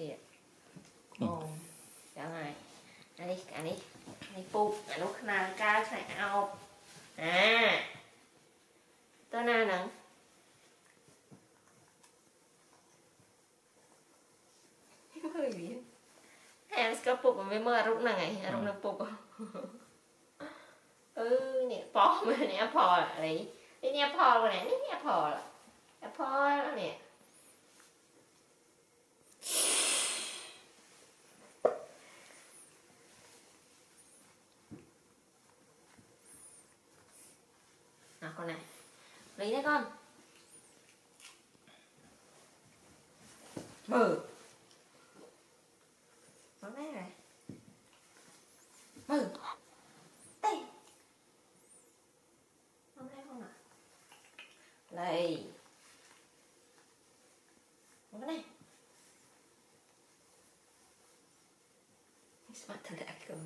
ទៀតអូយ៉ាងហើយអានេះអានេះនេះពូកអានោះខ្នើកើខ្នើអោបអាទៅណាហ្នឹងមើលវាហើយស្គាល់ពុកមិនមើលរូបហ្នឹងឯងរូបនឹងពុកអឺនេះប៉ោមើលនេះផលអីនេះផលនេះនេះផលផលនេះ con này. Lấy đấy con. Mở. Nó đây này. Mở. Đây. Nó đây không ạ? Lấy nó này. Smart thật là cười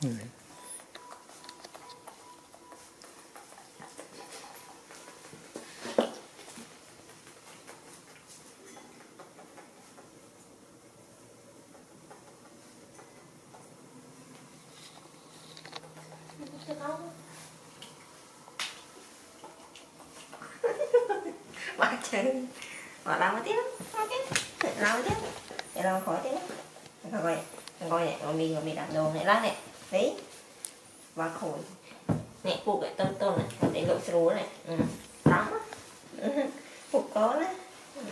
Bà chơi Bà làm một tiếng lắm Làm một tiếng Để làm khỏi tiếng rồi rồi Rồi mình rồi mình làm đồ này lát này Đấy Và khổi Nè phụ cái tôn tôn này Để lộ srú này. Ừ. Đóng á có đấy Ừ.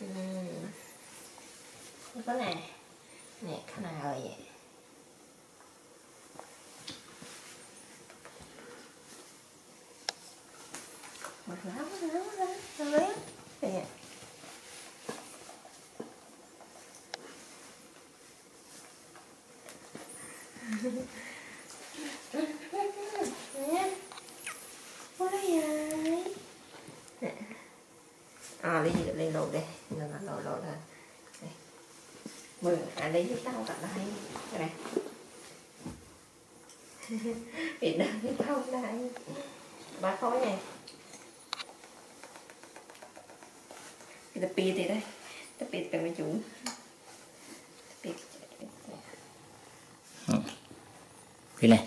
Ừ. Cái này Nè. Cái nào rồi vậy. Một lá một lá một lá một lá vậy à lấy gì lấy lột đây nó là lột lột rồi đây mừng à lấy giúp tao cả đây cái này Việt Nam với tao đây ba khối này kita pit đây. Kita pit cái mấy chúng pit Cái này.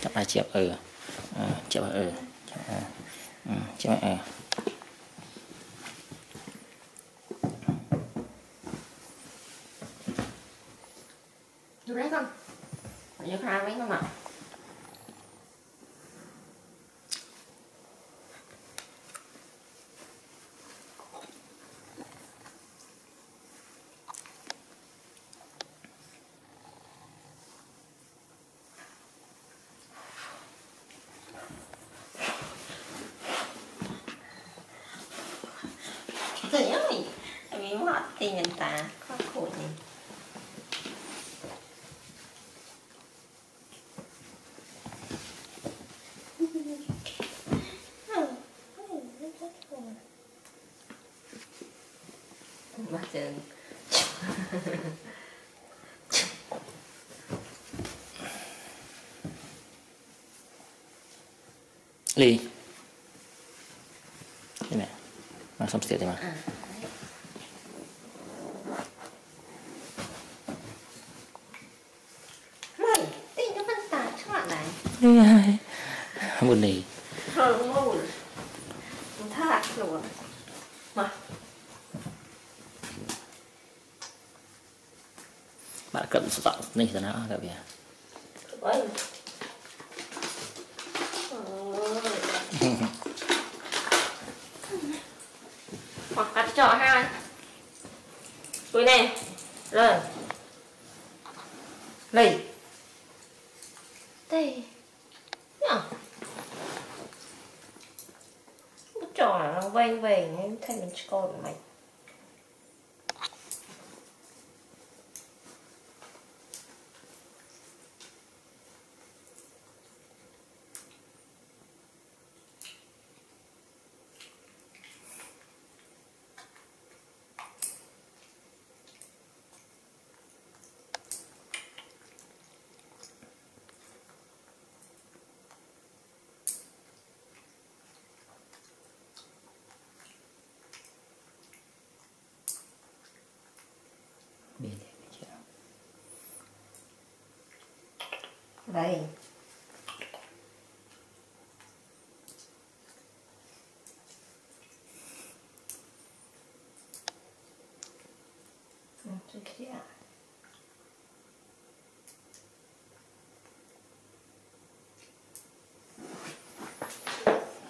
Chắp hai chép ừ à, chép ừ chép ừ ừ, จุดแรกก่อนเดี๋ยวค้างไว้ก่อนหน่อยเจ๋ยอันนี้ว่าตีเงินตาข้อขูดนี่ ly. Cái này. Mà xong tiệt mà. À Mày này. Buồn nỉ buồn thắt luôn. Mà bạn cận sự tạo nỉ rồi nó được trọ hai Túi này. Rồi. Lì Đây. Nhở? Trò nó vênh vênh ấy, Thay mình còn mày Đây. Trước kia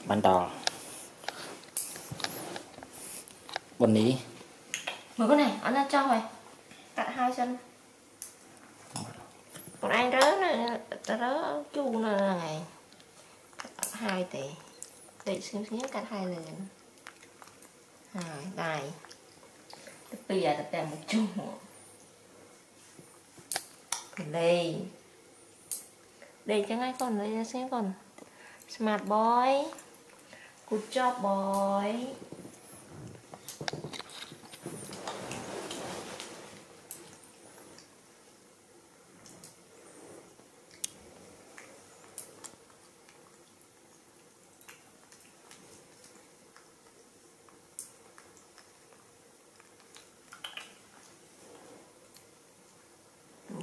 bắn đò buồn ní. Mở cái này, anh ra cho rồi Cắt hai chân. Còn anh rớ này, đó chu là ngày Cắt hai tỷ Tỷ xíu xíu cắt hai lần. À đây Tập bây giờ tập tèm một chung Đây. Đây cho ngay con, đây xem con Smart boy. Good job boy.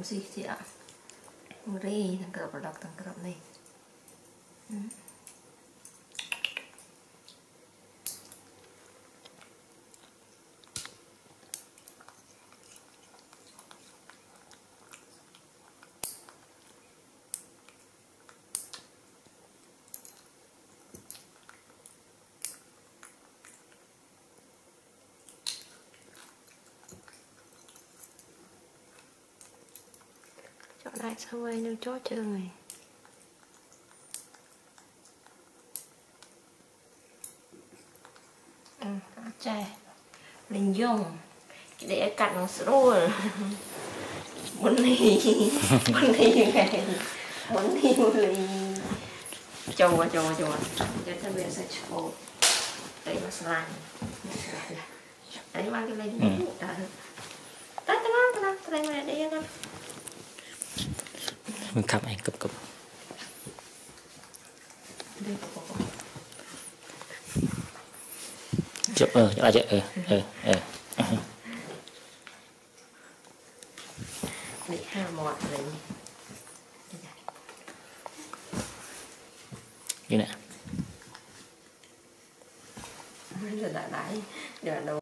Sih chị ạ? Ri thằng cọp đọc thằng cọp này Ừ. chọn lại xong rồi này ừ, chè linh dung để cắt nó rồi muốn đi muốn đi này muốn đi muốn đi chồng à chồng à chồng à cho thân biệt sẽ chồng đây mà slime đấy mang cái lên Ừ. Đấy. Đấy, tenang, tenang, tenang, tenang, dia kan. มัน mình khắp anh cập cập chụp ờ chụp lại ờ, chụp ờ ờ ờ.